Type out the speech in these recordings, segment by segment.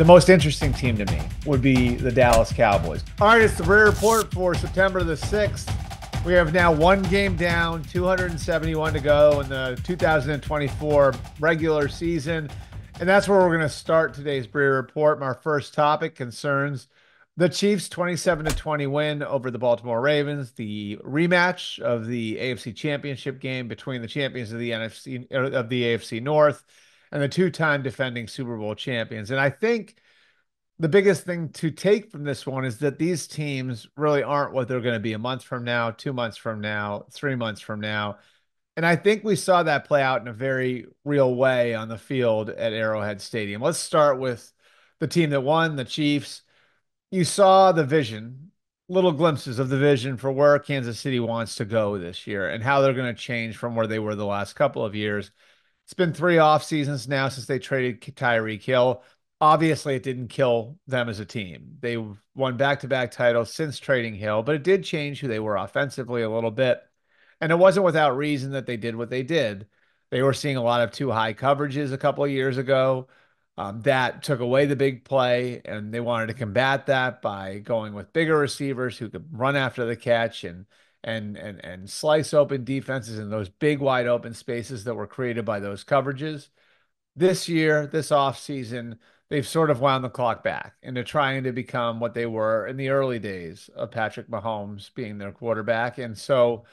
the most interesting team to me would be the Dallas Cowboys. All right, it's the Breer Report for September the 6th. We have now one game down, 271 to go in the 2024 regular season. And that's where we're going to start today's Breer Report. My first topic concerns the Chiefs' 27 to 20 win over the Baltimore Ravens, the rematch of the AFC Championship game between the champions of the NFC of the AFC North and the two-time defending Super Bowl champions. And I think the biggest thing to take from this one is that these teams really aren't what they're going to be a month from now, two months from now, three months from now. And I think we saw that play out in a very real way on the field at Arrowhead Stadium. Let's start with the team that won, the Chiefs. You saw the vision, little glimpses of the vision for where Kansas City wants to go this year and how they're going to change from where they were the last couple of years. It's been three off seasons now since they traded Tyreek Hill. Obviously, it didn't kill them as a team. They won back to back titles since trading Hill, but it did change who they were offensively a little bit. And it wasn't without reason that they did what they did. They were seeing a lot of two high coverages a couple of years ago. Um, that took away the big play, and they wanted to combat that by going with bigger receivers who could run after the catch and and and and slice open defenses in those big wide open spaces that were created by those coverages. This year, this offseason, they've sort of wound the clock back into trying to become what they were in the early days of Patrick Mahomes being their quarterback. And so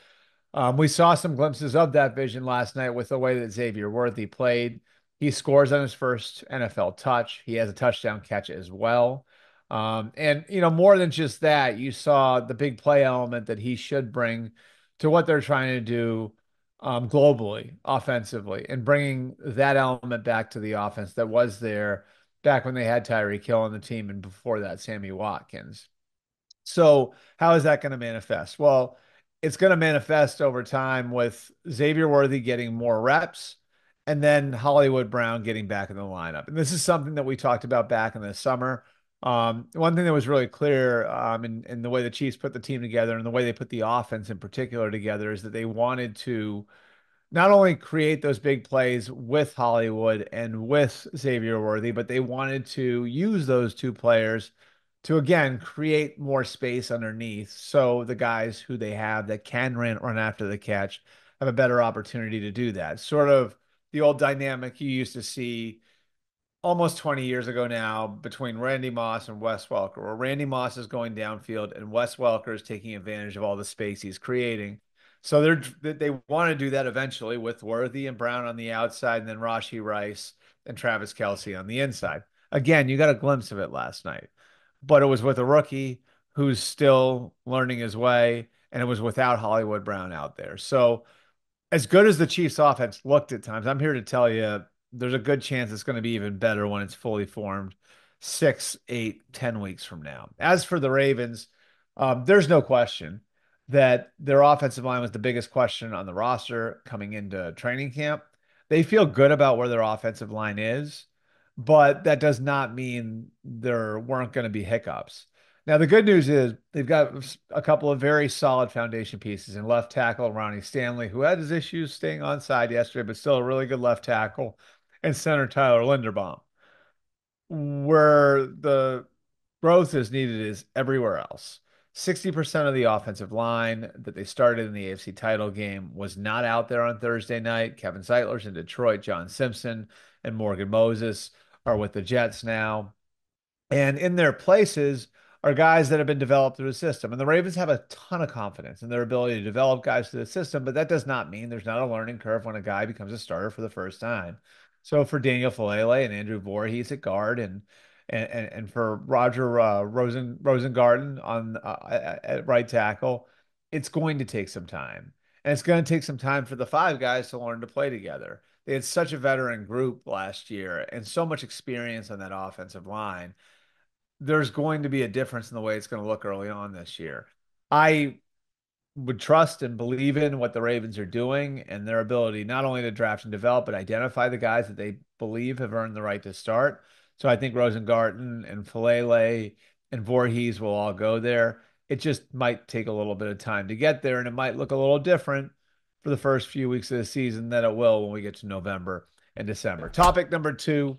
um, we saw some glimpses of that vision last night with the way that Xavier Worthy played. He scores on his first NFL touch. He has a touchdown catch as well. Um, and you know, more than just that, you saw the big play element that he should bring to what they're trying to do um, globally, offensively, and bringing that element back to the offense that was there back when they had Tyreek Hill on the team and before that, Sammy Watkins. So, how is that going to manifest? Well, it's going to manifest over time with Xavier Worthy getting more reps and then Hollywood Brown getting back in the lineup. And this is something that we talked about back in the summer um, one thing that was really clear um, in, in the way the Chiefs put the team together and the way they put the offense in particular together is that they wanted to not only create those big plays with Hollywood and with Xavier Worthy, but they wanted to use those two players to again create more space underneath so the guys who they have that can run, run after the catch have a better opportunity to do that. Sort of the old dynamic you used to see almost 20 years ago now between Randy Moss and Wes Welker, where Randy Moss is going downfield and Wes Welker is taking advantage of all the space he's creating. So they're they want to do that eventually with Worthy and Brown on the outside, and then Rashee Rice and Travis Kelce on the inside. Again, you got a glimpse of it last night, but it was with a rookie who's still learning his way, and it was without Hollywood Brown out there. So, as good as the Chiefs' offense looked at times, I'm here to tell you there's a good chance it's going to be even better when it's fully formed six, eight, ten weeks from now. As for the Ravens, um, there's no question that their offensive line was the biggest question on the roster coming into training camp. They feel good about where their offensive line is, but that does not mean there weren't going to be hiccups. Now, the good news is they've got a couple of very solid foundation pieces in left tackle, Ronnie Stanley, who had his issues staying on side yesterday, but still a really good left tackle and center Tyler Linderbaum. Where the growth is needed is everywhere else. 60% of the offensive line that they started in the AFC title game was not out there on Thursday night. Kevin Zeitler's in Detroit, John Simpson and Morgan Moses are with the Jets now. And in their places are guys that have been developed through the system. And the Ravens have a ton of confidence in their ability to develop guys through the system, but that does not mean there's not a learning curve when a guy becomes a starter for the first time. So for Daniel Faalele and Andrew Vorhees at guard and and and, for Roger uh, Rosen Rosengarten on uh, at right tackle, it's going to take some time, and it's going to take some time for the five guys to learn to play together. They had such a veteran group last year and so much experience on that offensive line. There's going to be a difference in the way it's going to look early on this year. I would trust and believe in what the Ravens are doing and their ability not only to draft and develop, but identify the guys that they believe have earned the right to start. So I think Rosengarten and Faalele and Vorhees will all go there. It just might take a little bit of time to get there, and it might look a little different for the first few weeks of the season than it will when we get to November and December. Topic number two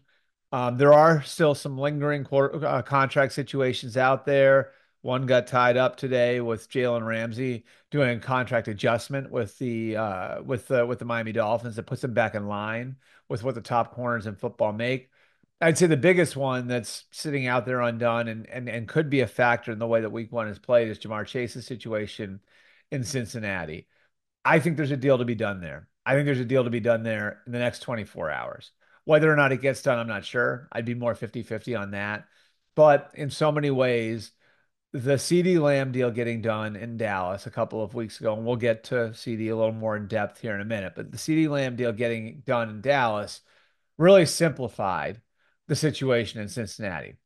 Um, there are still some lingering quarter, uh, contract situations out there. One got tied up today with Jalen Ramsey doing a contract adjustment with the uh, with the with the Miami Dolphins that puts them back in line with what the top corners in football make. I'd say the biggest one that's sitting out there undone and and and could be a factor in the way that Week One is played is Ja'Marr Chase's situation in Cincinnati. I think there's a deal to be done there. I think there's a deal to be done there in the next 24 hours. Whether or not it gets done, I'm not sure. I'd be more 50-50 on that. But in so many ways, the CeeDee Lamb deal getting done in Dallas a couple of weeks ago, and we'll get to CeeDee a little more in depth here in a minute, but the CeeDee Lamb deal getting done in Dallas really simplified the situation in Cincinnati.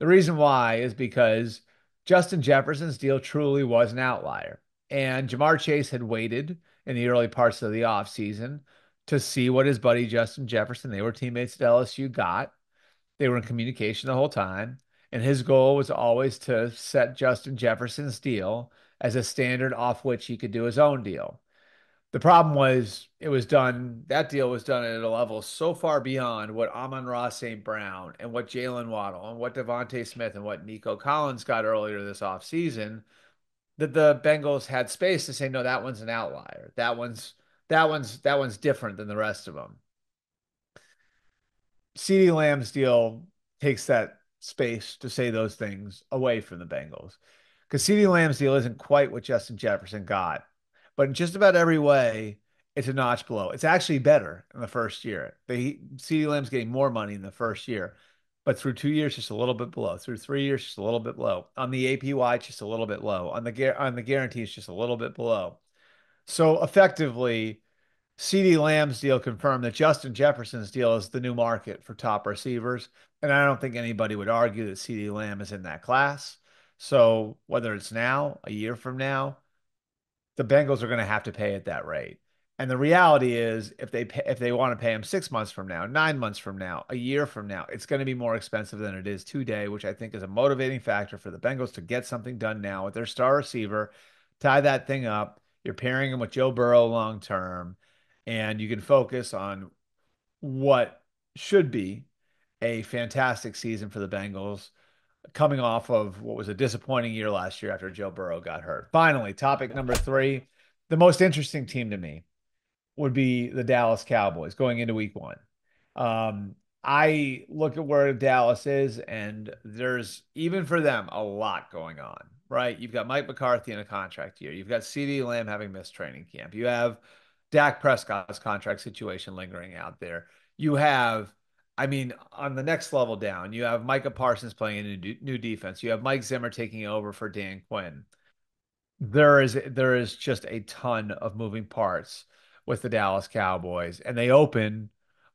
The reason why is because Justin Jefferson's deal truly was an outlier. And Ja'Marr Chase had waited in the early parts of the offseason to see what his buddy Justin Jefferson, they were teammates at LSU, got. They were in communication the whole time. And his goal was always to set Justin Jefferson's deal as a standard off which he could do his own deal. The problem was it was done, that deal was done at a level so far beyond what Amon-Ra St. Brown and what Jalen Waddle and what DeVonta Smith and what Nico Collins got earlier this offseason that the Bengals had space to say, no, that one's an outlier. That one's that one's that one's different than the rest of them. CeeDee Lamb's deal takes that space to say those things away from the Bengals. Because CeeDee Lamb's deal isn't quite what Justin Jefferson got, but in just about every way, it's a notch below. It's actually better in the first year. The CeeDee Lamb's getting more money in the first year, but through two years, just a little bit below. Through three years, just a little bit low. On the APY, just a little bit low. On the on the guarantees, just a little bit below. So effectively, CeeDee Lamb's deal confirmed that Justin Jefferson's deal is the new market for top receivers. And I don't think anybody would argue that CeeDee Lamb is in that class. So whether it's now, a year from now, the Bengals are going to have to pay at that rate. And the reality is, if they pay, if they want to pay him six months from now, nine months from now, a year from now, it's going to be more expensive than it is today, which I think is a motivating factor for the Bengals to get something done now with their star receiver, tie that thing up. You're pairing him with Joe Burrow long term and you can focus on what should be a fantastic season for the Bengals coming off of what was a disappointing year last year after Joe Burrow got hurt. Finally, topic number three the most interesting team to me would be the Dallas Cowboys going into week one. Um, I look at where Dallas is, and there's even for them a lot going on, right? You've got Mike McCarthy in a contract year. You've got CeeDee Lamb having missed training camp. You have Dak Prescott's contract situation lingering out there. You have, I mean, on the next level down, you have Micah Parsons playing a new, new defense. You have Mike Zimmer taking over for Dan Quinn. There is there is just a ton of moving parts with the Dallas Cowboys, and they open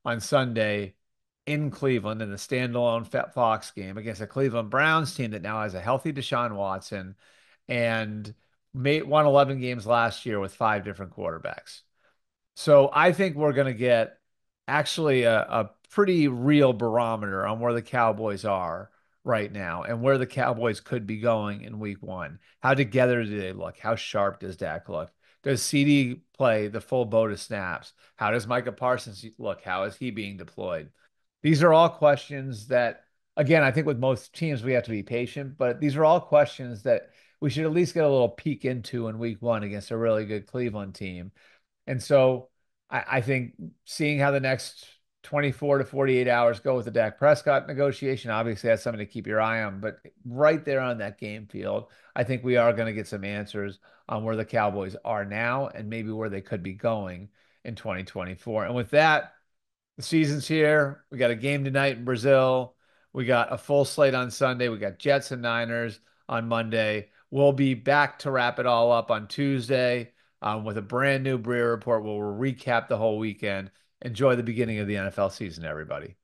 on Sunday in Cleveland in the standalone Fox game against a Cleveland Browns team that now has a healthy Deshaun Watson and made won 11 games last year with five different quarterbacks. So I think we're going to get actually a, a pretty real barometer on where the Cowboys are right now and where the Cowboys could be going in week one. How together do they look? How sharp does Dak look? Does CeeDee play the full boat of snaps? How does Micah Parsons look? How is he being deployed? These are all questions that, again, I think with most teams, we have to be patient, but these are all questions that we should at least get a little peek into in week one against a really good Cleveland team. And so I, I think seeing how the next 24 to 48 hours go with the Dak Prescott negotiation. Obviously, that's something to keep your eye on. But right there on that game field, I think we are going to get some answers on where the Cowboys are now and maybe where they could be going in 2024. And with that, the season's here. We got a game tonight in Brazil. We got a full slate on Sunday. We got Jets and Niners on Monday. We'll be back to wrap it all up on Tuesday um, with a brand new Breer Report where we'll recap the whole weekend. Enjoy the beginning of the NFL season, everybody.